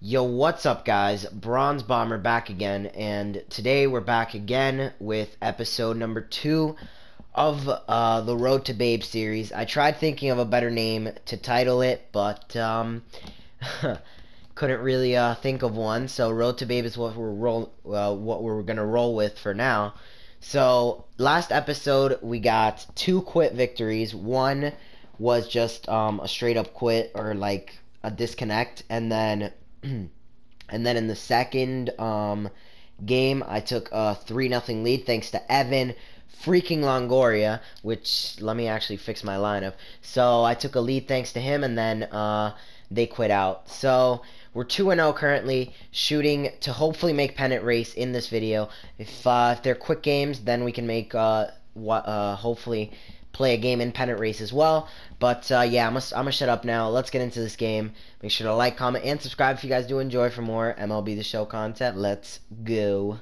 Yo, what's up, guys? Bronze Bomber back again, and today we're back again with episode number two of uh, the Road to Babe series. I tried thinking of a better name to title it, but um, couldn't really uh, think of one. So Road to Babe is what we're roll uh, what we're gonna roll with for now. So last episode we got two quit victories. One was just um, a straight up quit or like a disconnect, and then and then in the second um, game, I took a three nothing lead thanks to Evan freaking Longoria, which let me actually fix my lineup. So I took a lead thanks to him, and then uh, they quit out. So we're 2 0 currently, shooting to hopefully make pennant race in this video. If, uh, if they're quick games, then we can make uh, what, uh, hopefully play a game in pennant race as well. But uh, yeah, I'm gonna, I'm gonna shut up now. Let's get into this game. Make sure to like, comment, and subscribe if you guys do enjoy for more MLB The Show content. Let's go.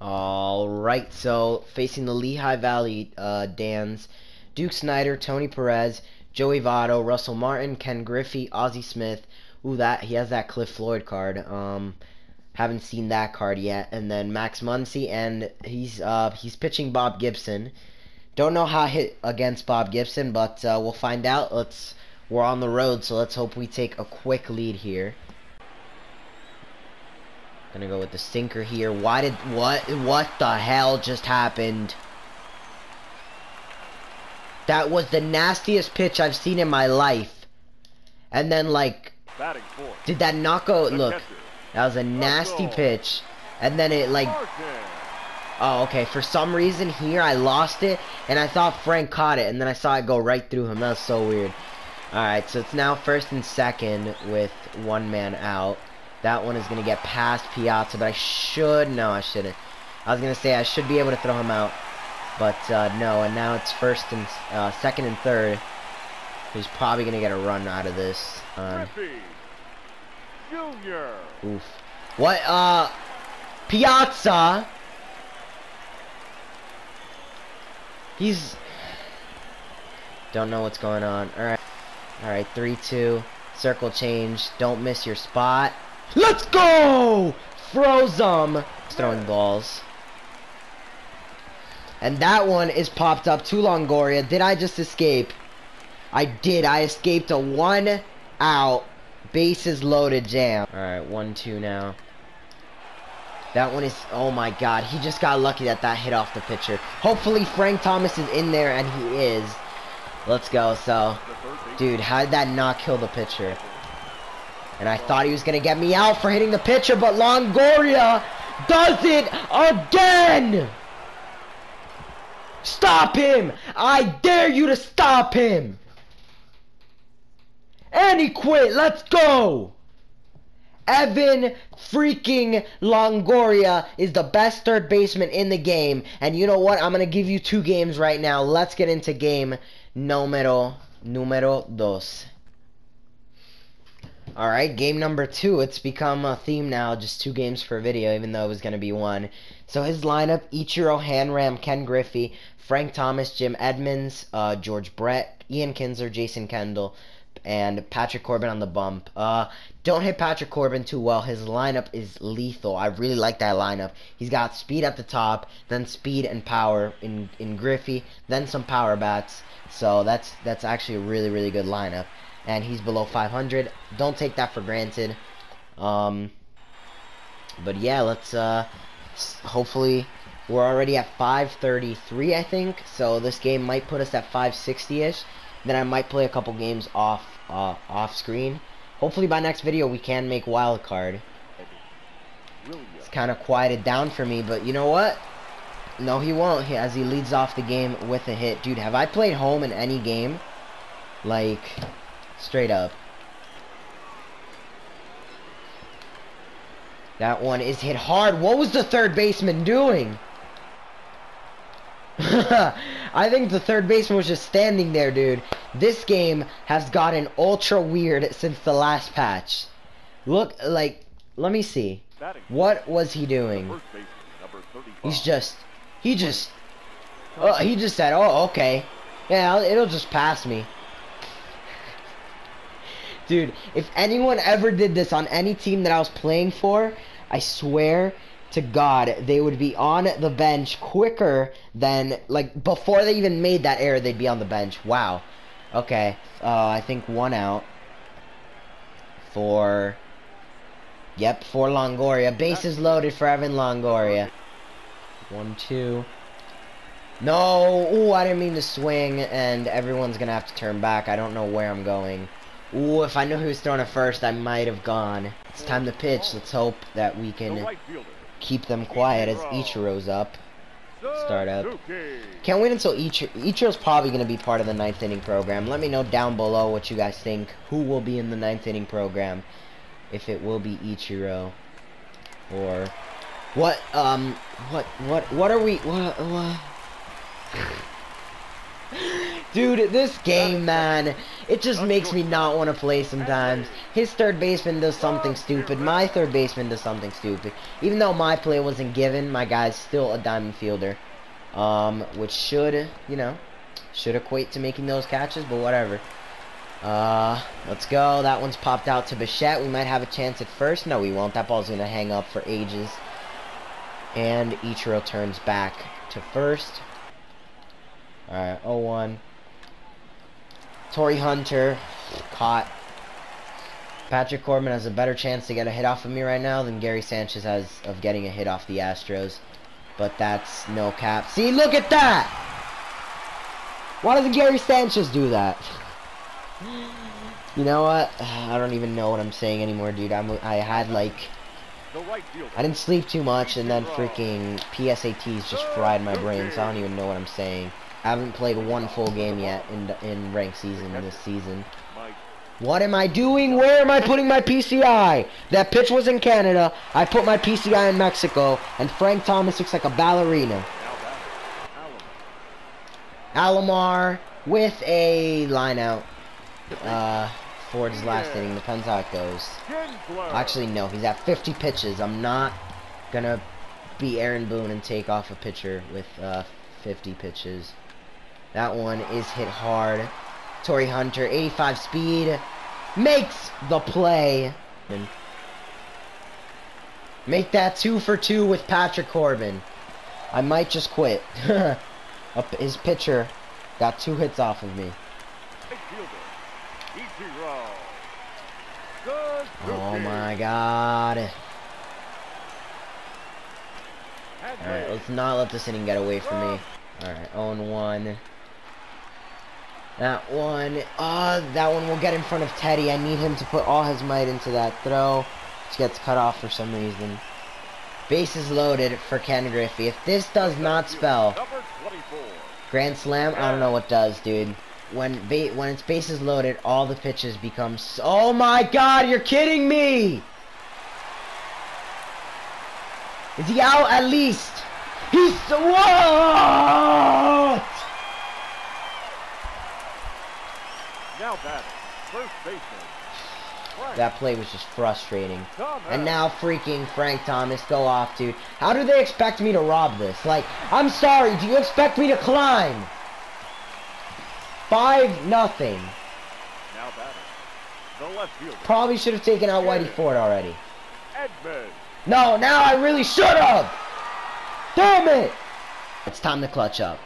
Alright, so facing the Lehigh Valley uh, Dans, Duke Snider, Tony Perez, Joey Votto, Russell Martin, Ken Griffey, Ozzie Smith. Ooh, that he has that Cliff Floyd card. Um, haven't seen that card yet. And then Max Muncy, and he's uh he's pitching Bob Gibson. Don't know how I hit against Bob Gibson, but uh, we'll find out. Let's we're on the road, so let's hope we take a quick lead here. Gonna go with the sinker here. Why did what what the hell just happened? That was the nastiest pitch I've seen in my life. And then like did that not go look that was a nasty pitch. And then it like Oh, okay. For some reason here, I lost it, and I thought Frank caught it, and then I saw it go right through him. That was so weird. Alright, so it's now first and second with one man out. That one is going to get past Piazza, but I should... No, I shouldn't. I was going to say I should be able to throw him out, but uh, no. And now it's first and uh, second and third. He's probably going to get a run out of this. Um, Junior. Oof. What? Uh, Piazza. He's don't know what's going on. All right, all right, three, two, circle change. Don't miss your spot. Let's go! Froze them. Throwing balls. And that one is popped up to Longoria. Did I just escape? I did. I escaped a one out, bases loaded jam. All right, one, two now. That one is, oh my god, he just got lucky that that hit off the pitcher. Hopefully Frank Thomas is in there, and he is. Let's go, so, dude, how did that not kill the pitcher? And I thought he was going to get me out for hitting the pitcher, but Longoria does it again! Stop him! I dare you to stop him! And he quit, let's go! Evan freaking Longoria is the best third baseman in the game. And you know what? I'm going to give you two games right now. Let's get into game numero, numero dos. Alright, game number two. It's become a theme now, just two games per video, even though it was going to be one. So his lineup, Ichiro Hanram, Ken Griffey, Frank Thomas, Jim Edmonds, uh, George Brett, Ian Kinsler, Jason Kendall, and Patrick Corbin on the bump. Uh, don't hit Patrick Corbin too well. His lineup is lethal. I really like that lineup. He's got speed at the top, then speed and power in in Griffey, then some power bats. So that's that's actually a really really good lineup. And he's below 500. Don't take that for granted. Um, but yeah, let's uh, hopefully we're already at 533, I think. So this game might put us at 560ish. Then I might play a couple games off uh, off screen. Hopefully by next video we can make wild card. It's kind of quieted down for me, but you know what? No, he won't. As he leads off the game with a hit, dude. Have I played home in any game? Like, straight up. That one is hit hard. What was the third baseman doing? I think the third baseman was just standing there, dude. This game has gotten ultra weird since the last patch. Look, like, let me see. What was he doing? He's just, he just, oh, he just said, oh, okay. Yeah, it'll just pass me. Dude, if anyone ever did this on any team that I was playing for, I swear to God, they would be on the bench quicker than, like, before they even made that error, they'd be on the bench. Wow. Okay. Uh, I think one out for, yep, for Longoria. Bases loaded for Evan Longoria. One, two. No! Ooh, I didn't mean to swing, and everyone's gonna have to turn back. I don't know where I'm going. Ooh, if I knew who was throwing it first, I might have gone. It's time to pitch. Let's hope that we can keep them quiet as Ichiro's up. Start up. Can't wait until Ichiro, Ichiro's probably going to be part of the ninth inning program. Let me know down below what you guys think. Who will be in the ninth inning program? If it will be Ichiro. Or... What, um, what, what, what are we, what, what? Dude, this game, man, it just makes me not want to play sometimes. His third baseman does something stupid. My third baseman does something stupid. Even though my play wasn't given, my guy's still a diamond fielder. Um, which should, you know, should equate to making those catches, but whatever. Uh, let's go. That one's popped out to Bichette. We might have a chance at first. No, we won't. That ball's going to hang up for ages. And Ichiro turns back to first. Alright, 0-1. Torii Hunter caught. Patrick Corbin has a better chance to get a hit off of me right now than Gary Sanchez has of getting a hit off the Astros. But that's no cap. See, look at that! Why doesn't Gary Sanchez do that? You know what? I don't even know what I'm saying anymore, dude. I'm, I had like... I didn't sleep too much, and then freaking PSATs just fried my brain, so I don't even know what I'm saying. I haven't played one full game yet in in ranked season this season. What am I doing? Where am I putting my PCI? That pitch was in Canada. I put my PCI in Mexico, and Frank Thomas looks like a ballerina. Alomar with a line out. Uh, Ford's last inning. Depends how it goes. Actually, no. He's at 50 pitches. I'm not gonna be Aaron Boone and take off a pitcher with uh, 50 pitches. That one is hit hard. Torii Hunter, 85 speed, makes the play. Make that two for two with Patrick Corbin. I might just quit. His pitcher got two hits off of me. Oh my god. Alright, let's not let this inning get away from me. Alright, 0-1. That one, uh, that one will get in front of Teddy. I need him to put all his might into that throw. Which gets cut off for some reason. Bases loaded for Ken Griffey. If this does not spell Grand Slam, I don't know what does, dude. When when it's bases loaded, all the pitches become... Oh my god, you're kidding me! Is he out at least? He's... What? That play was just frustrating. And now freaking Frank Thomas, go off, dude. How do they expect me to rob this? Like, I'm sorry, do you expect me to climb? Five nothing. Probably should have taken out Whitey Ford already. Edmund. No, now I really should have. Damn it! It's time to clutch up.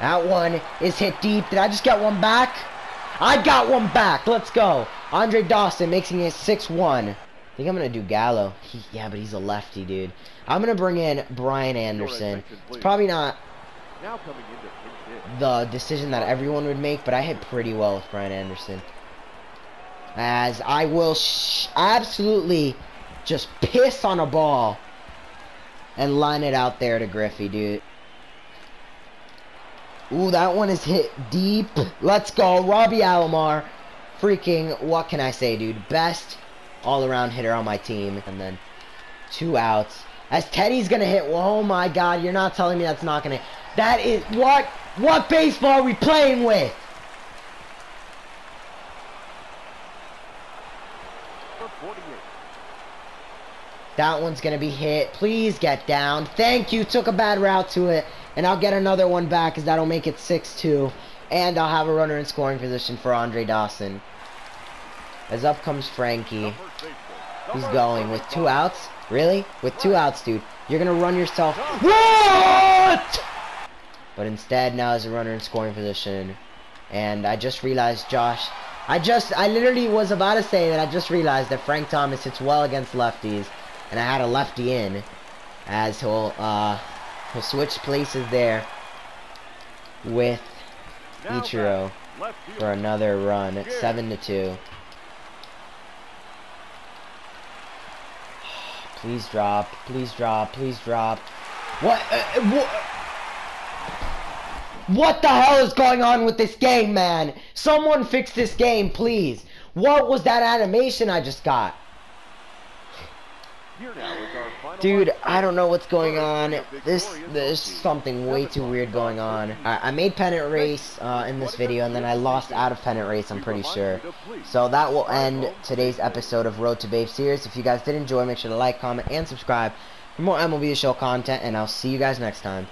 That one is hit deep. Did I just get one back? I got one back. Let's go. Andre Dawson making it 6-1. I think I'm going to do Gallo. He, yeah, but he's a lefty, dude. I'm going to bring in Brian Anderson. It's probably not the decision that everyone would make, but I hit pretty well with Brian Anderson. As I will absolutely just piss on a ball and line it out there to Griffey, dude. Ooh, that one is hit deep. Let's go. Robbie Alomar. Freaking, what can I say, dude? Best all-around hitter on my team. And then two outs. As Teddy's going to hit. Oh, my God. You're not telling me that's not going to... That is... What? What baseball are we playing with? That one's going to be hit. Please get down. Thank you. Took a bad route to it. And I'll get another one back because that'll make it 6-2. And I'll have a runner in scoring position for Andre Dawson. As up comes Frankie. He's going with two outs. Really? With two outs, dude. You're gonna run yourself. What? But instead, now is a runner in scoring position. And I just realized, Josh. I just, I literally was about to say that I just realized that Frank Thomas hits well against lefties. And I had a lefty in. As he'll, uh, he'll switch places there with Ichiro for another run at 7 to 2. Please drop. Please drop. Please drop. What? Uh, uh, what? What the hell is going on with this game, man? Someone fix this game, please. What was that animation I just got? Dude, I don't know what's going on. This, there's something way too weird going on. I, I made Pennant Race uh, in this video, and then I lost out of Pennant Race, I'm pretty sure. So that will end today's episode of Road to Babe series. If you guys did enjoy, make sure to like, comment, and subscribe for more MLB Show content, and I'll see you guys next time.